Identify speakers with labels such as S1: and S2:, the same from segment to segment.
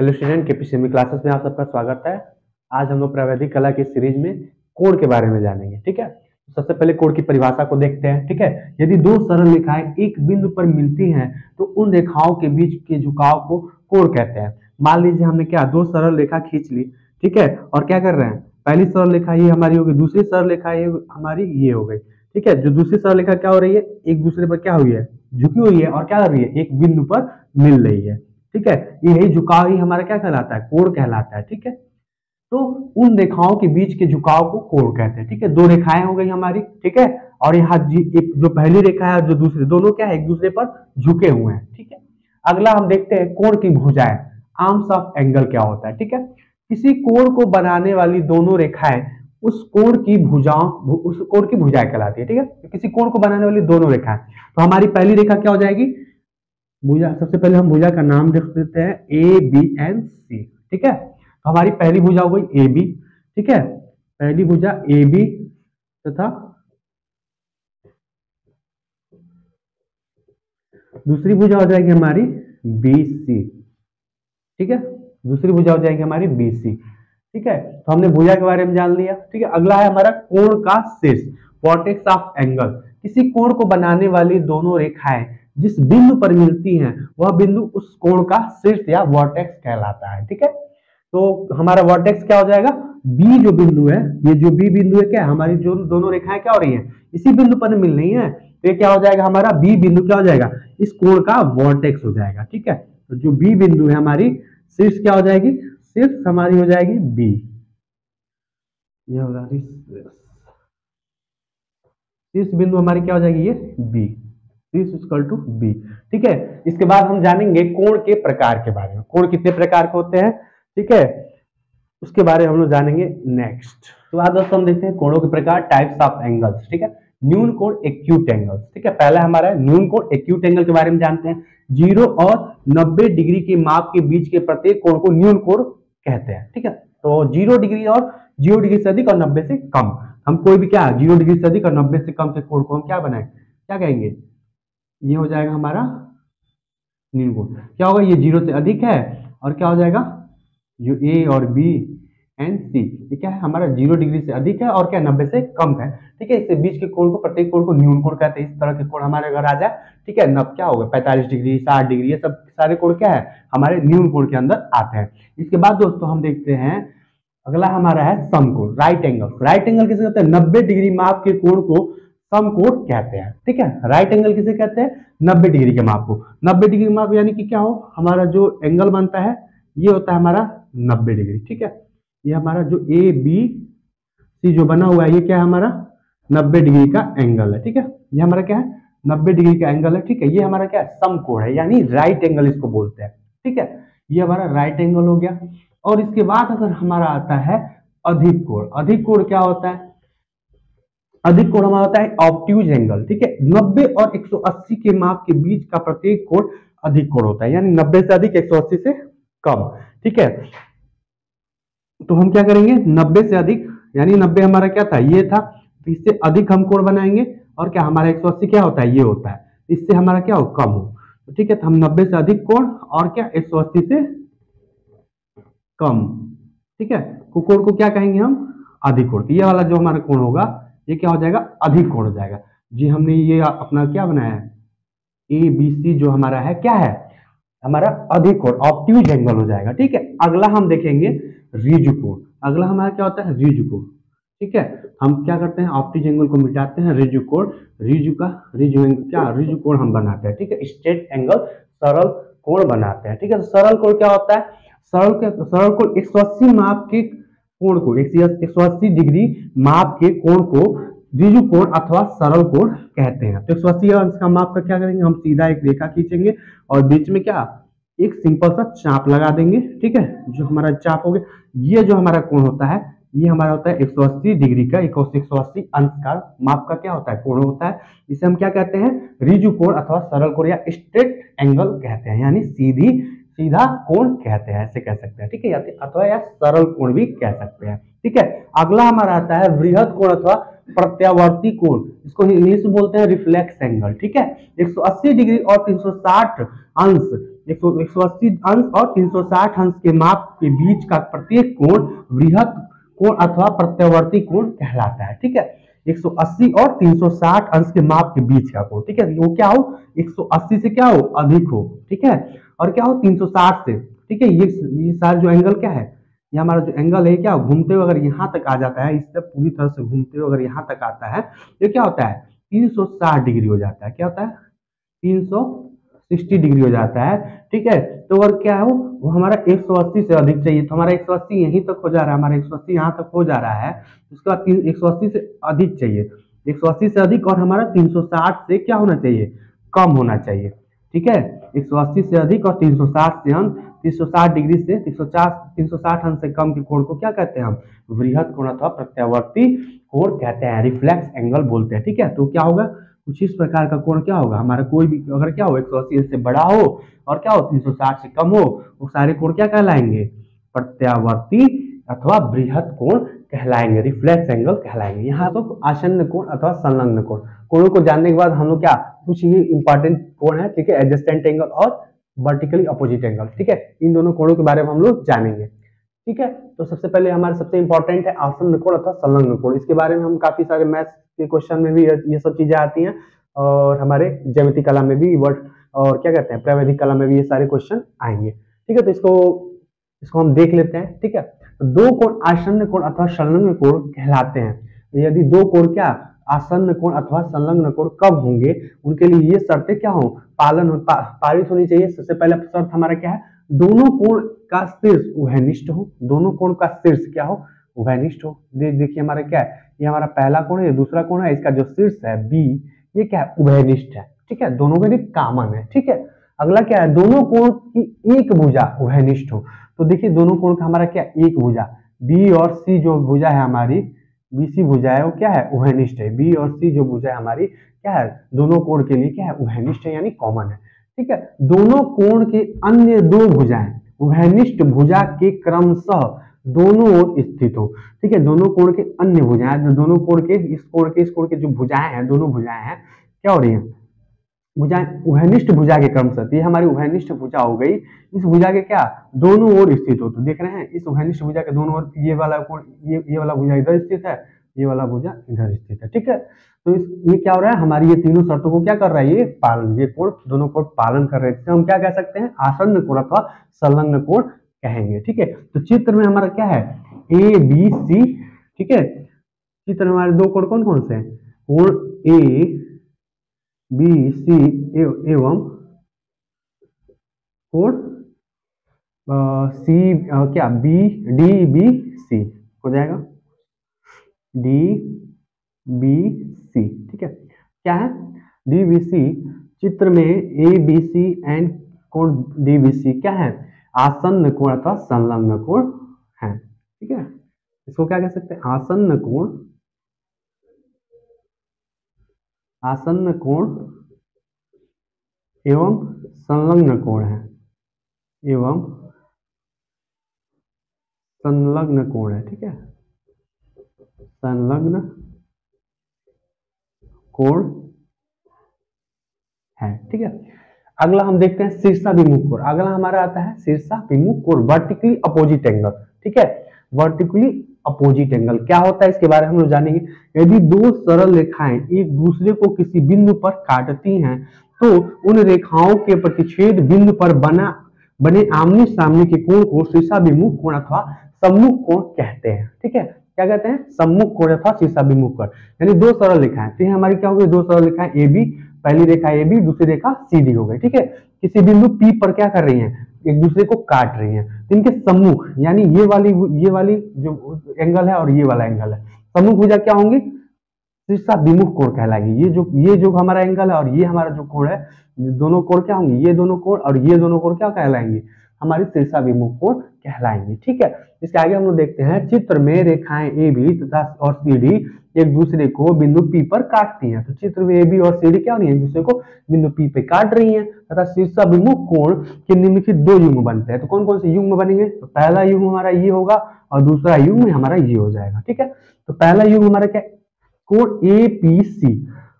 S1: Hello student के पीसीएमई classes में आप सबका स्वागत है। आज हम लोग प्रावैधिक कला की सीरीज़ में कोण के बारे में जानेंगे, ठीक है? तो सबसे पहले कोण की परिभाषा को देखते हैं, ठीक है? यदि दो सरल रेखाएँ एक बिंदु पर मिलती हैं तो उन रेखाओं के बीच के झुकाव को कोण कहते हैं। मान लीजिए हमने क्या, दो सरल रेखा खींच ली, ठीक है? और क्या कर रहे हैं? पहली सरल रेखा ये हमारी होगी दूसरी सरल रेखा ये हमारी ये हो गई, ठीक है? जो दूसरी सरल रेखा क्या हो रही है? एक दूसरे पर क्या हुई है? झुकी हुई है और क्या कर रही है? एक बिंदु पर मिल रही है। ठीक है? यही झुकाव ही हमारा क्या कहलाता है? कोण कहलाता है, ठीक है? तो उन रेखाओं के बीच के झुकाव को कोण कहते हैं, ठीक है? दो रेखाएँ हो गई हमारी, ठीक है? और यहाँ एक जो पहली रेखा है जो दूसरी, दोनों क्या है? एक दूसरे पर झुके हुए हैं, ठीक है? अगला हम देखते हैं कोण की भुजाएँ आर्म्स ऑफ़ एंगल क्या होता है, ठीक है? किसी कोण को बनाने वाली दोनों रेखाएँ उस कोण की भुजाओं, उस कोण की भुजाएँ कहलाती है, ठीक है? किसी कोण को बनाने वाली दोनों रेखाएँ। तो हमारी पहली रेखा क्या हो जाएगी? भुजा, सबसे पहले हम भुजा का नाम देख देते हैं ए बी एन सी ठीक है? तो हमारी पहली भुजा हो गई ए बी ठीक है? पहली भुजा ए बी तथा दूसरी भुजा हो जाएगी हमारी बी सी ठीक है? दूसरी भुजा हो जाएगी हमारी बी सी ठीक है? तो हमने भुजा के बारे में जान लिया, ठीक है? अगला है हमारा कोण का शीर्ष वॉटेक्स ऑफ़ एंगल किसी कोण को बनाने वाली दोनों रेखाएँ जिस बिंदु पर मिलती हैं, वह बिंदु उस कोण का शीर्ष या वर्टेक्स कहलाता है, ठीक है? तो हमारा वर्टेक्स क्या हो जाएगा? बी जो बिंदु है, ये जो बी बिंदु है क्या? हमारी जो दोनों रेखाएँ क्या हो रही है? इसी बिंदु पर मिल रही है तो ये क्या हो जाएगा हमारा? बी बिंदु क्या हो जाएगा? इस कोण का वर्टेक्स हो जाएगा, ठीक है? तो जो बी बिंदु है हमारी, शीर्ष क्या हो जाएगी? शीर्ष हमारी हो जाएगी बी ये होगा शीर्ष। बिंदु हमारी क्या हो जाएगी? ये बी टू बी ठीक है? इसके बाद हम जानेंगे कोण के प्रकार के बारे में। कोण कितने प्रकार के होते हैं? ठीक है? उसके बारे में हम लोग जानेंगे नेक्स्ट तो आज दोस्तों हम देखते हैं कोणों के प्रकार टाइप्स ऑफ़ एंगल्स ठीक है? न्यून कोण एक्यूट एंगल्स ठीक है? पहला हमारा न्यून कोण एक्यूट एंगल के बारे में जानते हैं। ज़ीरो और नब्बे डिग्री के माप के बीच के प्रत्येक कोण को न्यून कोण कहते हैं। ठीक है? तो ज़ीरो डिग्री और ज़ीरो डिग्री से अधिक और नब्बे से कम। हम कोई भी क्या? ज़ीरो डिग्री से अधिक और नब्बे से कम के कोण को हम क्या बनाए? क्या कहेंगे? ये हो जाएगा हमारा न्यून क्या होगा? ये ज़ीरो से अधिक है और क्या हो जाएगा? जो ए और बी एंड सी ये क्या है? हमारा ज़ीरो डिग्री से अधिक है और क्या नब्बे से कम है। ठीक है, इससे बीच के कोण को, प्रत्येक कोण को न्यून कोण कहते हैं। इस तरह के कोण हमारे अगर आ जाए। ठीक है, नब क्या होगा? पैंतालीस डिग्री, साठ डिग्री, ये सब सारे कोण क्या है? हमारे न्यून कोण के अंदर आते हैं। इसके बाद दोस्तों हम देखते हैं, अगला हमारा है समकोण राइट एंगल राइट एंगल किसे कहते हैं? नब्बे डिग्री माप के कोण को समकोण कहते हैं, ठीक है? राइट एंगल किसे कहते हैं? नब्बे डिग्री के माप को। नब्बे डिग्री के माप यानी कि क्या हो? हमारा जो एंगल बनता है, ये होता है हमारा नब्बे डिग्री, ठीक है? ये हमारा जो ए बी सी जो बना हुआ है, ये क्या है हमारा? नब्बे डिग्री का एंगल है, ठीक है? ये हमारा क्या है? नब्बे डिग्री का एंगल है, ठीक है? ये हमारा क्या है? समकोण है, यानी राइट एंगल इसको बोलते हैं, ठीक है? ये हमारा राइट एंगल हो गया। और इसके बाद अगर हमारा आता है अधिक कोण अधिक कोण क्या होता है? अधिक कोण हमारा होता है ऑप्ट्यूज एंगल ठीक है? 90 और 180 के माप के बीच का प्रत्येक कोण अधिक कोण होता है, यानी 90 से अधिक 180 से कम, ठीक है? तो हम क्या करेंगे? 90 से अधिक, यानी 90 हमारा क्या था? ये था तो इससे अधिक हम कोण बनाएँगे, और क्या हमारा 180 क्या होता है? ये होता है इससे हमारा क्या हो? कम हो तो ठीक है? तो हम 90 से अधिक कोण, और क्या? 180 से कम, ठीक है? कोण को क्या कहेंगे हम? अधिक कोण तो ये वाला जो हमारा कोण होगा ये क्या हो जाएगा? अधिक कोण हो जाएगा। जी, हमने ये अपना क्या बनाया है? ए बी सी जो हमारा है, क्या है? हमारा अधिक कोण ऑप्टिव एंगल हो जाएगा, ठीक है? अगला हम देखेंगे रिज कोण। अगला हमारा क्या होता है? रिज कोण, ठीक है? हम क्या करते हैं? ऑप्टिक एंगल को मिटाते हैं, रिज कोण। रिज का, रिज एंगल क्या? रिज कोण हम बनाते हैं, ठीक है? स्ट्रेट एंगल सरल कोण बनाते हैं, ठीक है? सरल कोण क्या होता है? सरल सरल कोण 180 माप के कोण को एक सौ अस्सी डिग्री माप के कोण को द्विजु कोण अथवा सरल कोण कहते हैं। तो एक सौ अस्सी अंश का माप का क्या करेंगे? हम सीधा एक रेखा खींचेंगे और बीच में क्या? एक सिंपल सा चाप लगा देंगे, ठीक है? जो हमारा चाप हो गया, ये जो हमारा कोण होता है, ये हमारा होता है 180 डिग्री का, एक सौ अस्सी अंश का माप का क्या होता है? कोण होता है। इसे हम क्या कहते हैं? रिजु कोण अथवा सरल कोण या स्ट्रेट एंगल कहते हैं, यानी सीधी, सीधा कोण कहते हैं, ऐसे कह सकते हैं, ठीक है? अथवा या सरल कोण भी कह सकते हैं, ठीक है? अगला हमारा आता है वृहद कोण अथवा प्रत्यावर्ती कोण? इसको इंग्लिश में बोलते हैं रिफ्लेक्स एंगल ठीक है? 180 डिग्री और 360 अंश, एक सौ अस्सी अंश और 360 अंश के माप के बीच का प्रत्येक कोण वृहत कोण अथवा प्रत्यावर्ती कोण कहलाता है, ठीक है? 180 और 360 अंश के माप के बीच का कोण, ठीक है? वो क्या हो? 180 से क्या हो? अधिक हो, ठीक है? और क्या हो? 360 से ठीक है? ये ये सारा जो एंगल क्या है? ये हमारा जो एंगल है, क्या घूमते हुए अगर यहाँ तक आ जाता है, इससे पूरी तरह से घूमते हुए अगर यहाँ तक आता है तो क्या होता है? 360 डिग्री हो जाता है। क्या होता है? 360 डिग्री हो जाता है। ठीक है? तो अगर क्या है वो? हमारा 180 से अधिक चाहिए। तो हमारा 180 यहीं तक हो जा रहा है, हमारा 180 यहाँ तक हो जा रहा है उसके बाद 180 से अधिक चाहिए। 180 से अधिक और हमारा 360 से क्या होना चाहिए? कम होना चाहिए। ठीक है? 180 से अधिक और 360 से हम 360 डिग्री से 360 360 अंश से कम के कोण को क्या कहते हैं हम? वृहद कोण अथवा प्रत्यावर्ती कोण कहते हैं रिफ्लेक्स एंगल बोलते हैं, ठीक है? तो क्या होगा? कुछ इस प्रकार का कोण क्या होगा? हमारा कोई भी, अगर क्या हो, एक सौ से बड़ा हो और क्या हो 360 से कम हो, वो सारे कोण क्या कहलाएँगे? प्रत्यावर्ती अथवा बृहद कोण कहलाएँगे रिफ्लेक्स एंगल कहलाएँगे। यहाँ तो आसन्न कोण अथवा संलग्न कोण। कोणों को जानने के बाद हम लोग क्या, कुछ ये इंपॉर्टेंट कोण है, ठीक है एडजस्टेंट एंगल और वर्टिकली अपोजिट एंगल ठीक है? इन दोनों कोणों के बारे में हम लोग जानेंगे, ठीक है? तो सबसे पहले हमारे सबसे इंपॉर्टेंट है आसन्न कोण अथवा संलग्न कोण। इसके बारे में हम काफ़ी सारे मैथ्स के क्वेश्चन में भी ये सब चीज़ें आती हैं और हमारे ज्यामिति कला में भी वर्ड और क्या कहते हैं, प्रावैधिक कला में भी ये सारे क्वेश्चन आएँगे, ठीक है? तो इसको इसको हम देख लेते हैं ठीक है? तो दो कोण आसन्न कोण अथवा संलग्न कोण कहलाते हैं। यदि दो कोण क्या? आसन्न कोण अथवा संलग्न कोण कब होंगे? उनके लिए ये शर्तें क्या हो? पालन हो पा, पारित होनी चाहिए। सबसे पहला शर्त हमारा क्या है? दोनों कोण का शीर्ष उभयनिष्ठ हो। दोनों कोण का शीर्ष क्या हो? उभयनिष्ठ हो। देखिए हमारा क्या है? ये हमारा पहला कोण है दूसरा कोण है इसका जो शीर्ष है बी ये क्या है? उभयनिष्ठ है ठीक है? दोनों के लिए कामन है ठीक है? अगला क्या है? दोनों कोण की एक भुजा उभयनिष्ठ हो। तो देखिए दोनों कोण का हमारा क्या, एक भुजा। बी और सी जो भुजा है हमारी बी सी भुजा है, वो क्या है? उभयनिष्ठ है। बी और सी जो भुजा है हमारी, क्या है? दोनों कोण के लिए क्या है? उभयनिष्ठ है, यानी कॉमन है। ठीक है? दोनों कोण के अन्य दो भुजाएँ उभयनिष्ठ भुजा के क्रमशः दोनों ओर स्थित हो। ठीक है? दोनों कोण के अन्य भुजाएँ दोनों कोण के, इस कोण के, इस कोण के जो भुजाएँ हैं, दोनों भुजाएँ हैं, क्या हो रही है? भुजाएँ उभयनिष्ठ भुजा के क्रम से। ये हमारी उभयनिष्ठ भुजा हो गई। इस भुजा के क्या? दोनों ओर स्थित हो। तो देख रहे हैं, इस उभयनिष्ठ भुजा के दोनों ओर, ये वाला कोण, ये ये वाला भुजा इधर स्थित है, ये वाला भुजा इधर स्थित है। ठीक है? तो इस, ये क्या हो रहा है? हमारी ये तीनों शर्तों को क्या कर रहा है? ये पालन, ये कोण, दोनों कोण पालन कर रहे हैं। हम क्या कह सकते हैं? आसन्न कोण अथवा संलग्न कोण कहेंगे। ठीक है? तो चित्र में हमारा क्या है? ए बी सी ठीक है? चित्र में हमारे दो कोण कौन कौन से हैं? कोण ए बी सी एवं कोण सी क्या? बी डी बी सी हो जाएगा? डी बी सी ठीक है? क्या है? डी बी सी चित्र में ए बी सी एंड कोण डी बी सी क्या है? आसन्न कोण अथवा संलग्न कोण है। ठीक है? इसको क्या कह सकते हैं? आसन्न कोण आसन्न कोण एवं संलग्न कोण है? एवं संलग्न कोण है, ठीक है? संलग्न कोण है, ठीक है? अगला हम देखते हैं शीर्षा विमुख कोण। अगला हमारा आता है शीर्षा विमुख कोण वर्टिकली अपोजिट एंगल ठीक है? वर्टिकली अपोजिट एंगल क्या होता है इसके बारे में हम लोग जानेंगे। यदि दो सरल रेखाएँ एक दूसरे को किसी बिंदु पर काटती हैं तो उन रेखाओं के प्रतिच्छेद बिंदु पर बना, बने आमने सामने के कोण को शीर्षा विमुख कोण अथवा सम्मुख कोण कहते हैं। ठीक है? क्या कहते हैं? सम्मुख कोण अथवा शीर्षा विमुख कोण। यानी दो सरल रेखाएँ। तो हमारी क्या होगी दो सरल रेखाएँ ए बी, पहली रेखा ए बी, दूसरी रेखा सी डी हो गई। ठीक है? किसी बिंदु पी पर क्या कर रही हैं? एक दूसरे को काट रही हैं। तो इनके सम्मुख यानी ये वाली ये वाली जो एंगल है और ये वाला एंगल है। समूह भुजा क्या होंगी? शीर्षा विमुख कोण कहलाएगी। ये जो ये जो हमारा एंगल है और ये हमारा जो कोण है, दोनों कोण क्या होंगे? ये दोनों कोण और ये दोनों कोण क्या कहलाएँगे? हमारी शीर्षा विमुख कोण कहलाएँगे, ठीक है? इसके आगे हम लोग देखते हैं, चित्र में रेखाएँ ए, बी तथा और सी, डी एक दूसरे को बिंदु पी पर काटती हैं। तो चित्र में ए, बी और सी, डी क्या हो रही है? एक दूसरे को बिंदु पी पे काट रही हैं तथा शीर्षा विमुख कोण के निम्नलिखित दो युग्म बनते हैं। तो कौन कौन से युग्म बनेंगे? तो पहला युग्म हमारा ये होगा और दूसरा युग्म हमारा ये हो जाएगा, ठीक है? तो पहला युग्म हमारा क्या कोण ए पी सी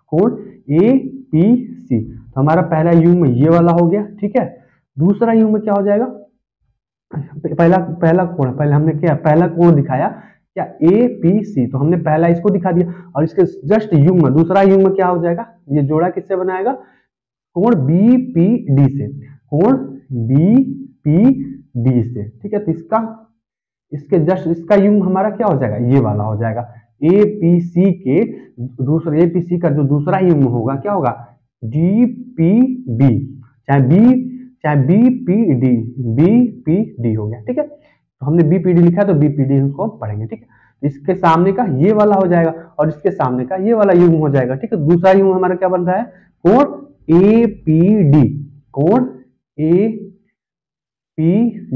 S1: कोण ए पी सी तो हमारा पहला युग्म ये वाला हो गया, ठीक है? दूसरा युग्म क्या हो जाएगा? पहला पहला कोण, पहले हमने क्या, पहला कोण दिखाया, क्या? ए पी सी तो हमने पहला इसको दिखा दिया और इसके जस्ट युग्म दूसरा युग्म क्या हो जाएगा? ये जोड़ा किससे बनाएगा? कोण बी पी डी से। कोण बी पी डी से। ठीक है तो इसका, इसके जस्ट, इसका युग्म हमारा क्या हो जाएगा? ये वाला हो जाएगा। ए पी सी के दूसरे ए पी सी का जो दूसरा युग्म होगा, क्या होगा? डी पी बी चाहे बी चाहे B P D B P D हो गया, ठीक है? तो हमने बी पी डी लिखा तो बी पी डी उसको पढ़ेंगे, ठीक है? इसके सामने का ये वाला हो जाएगा और इसके सामने का ये वाला युग्म हो जाएगा, ठीक है? दूसरा युग्म हमारा क्या बन रहा है? कोण ए पी डी कोण ए पी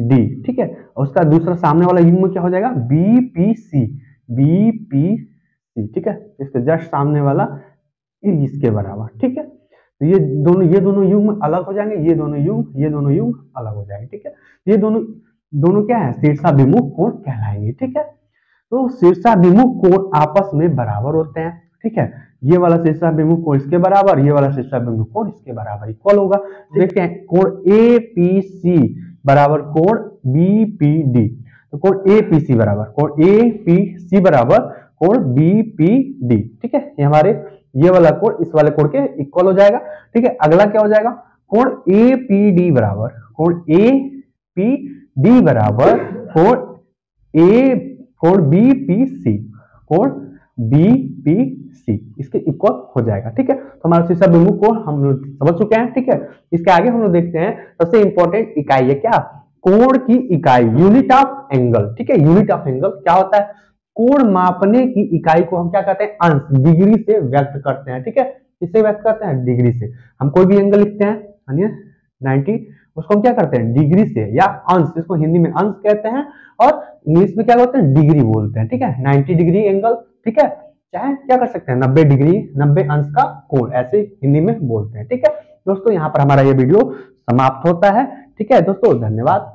S1: डी ठीक है? और उसका दूसरा सामने वाला युग्म क्या हो जाएगा? B P C B P C ठीक है? इसके जस्ट सामने वाला इसके बराबर, ठीक है? तो ये दोनों ये दोनों युग्म अलग हो जाएँगे, ये दोनों युग्म, ये दोनों युग्म अलग हो जाएँगे, ठीक है? ये दोनों दोनों क्या है? शीर्षाभिमुख कोण कहलाएँगे, ठीक है? तो शीर्षाभिमुख कोण आपस में बराबर होते हैं, ठीक है? ये वाला शीर्षाभिमुख कोण इसके बराबर, ये वाला शीर्षाभिमुख कोण इसके बराबर इक्वल होगा। देखते हैं, कोण ए पी सी बराबर कोण बी पी डी तो कोण ए पी सी बराबर, कोण ए पी सी बराबर कोण बी पी डी ठीक है? ये हमारे ये वाला कोण इस वाले कोण के इक्वल हो जाएगा। ठीक है, अगला क्या हो जाएगा? कोण ए पी डी बराबर कोण ए पी डी बराबर कोण ए कोण बी पी सी कोण बी पी सी इसके इक्वल हो जाएगा। ठीक है तो हमारा शीर्षक बिंदु को हम लोग समझ चुके हैं। ठीक है, इसके आगे हम लोग देखते हैं, सबसे इंपॉर्टेंट इकाई है क्या? कोण की इकाई यूनिट ऑफ़ एंगल ठीक है यूनिट ऑफ़ एंगल क्या होता है? कोण मापने की इकाई को हम क्या कहते हैं? अंश, डिग्री से व्यक्त करते हैं, ठीक है? किससे व्यक्त करते हैं? डिग्री से। हम कोई भी एंगल लिखते हैं नाइनटी उसको हम क्या करते हैं? डिग्री से, या अंश इसको हिंदी में अंश कहते हैं, और इंग्लिश में क्या बोलते हैं? डिग्री बोलते हैं, ठीक है? नाइनटी डिग्री एंगल, ठीक है? चाहे क्या कर सकते हैं? नब्बे डिग्री, नब्बे अंश का कोण, ऐसे हिंदी में बोलते हैं, ठीक है? दोस्तों, यहाँ पर हमारा ये वीडियो समाप्त होता है, ठीक है? दोस्तों, धन्यवाद।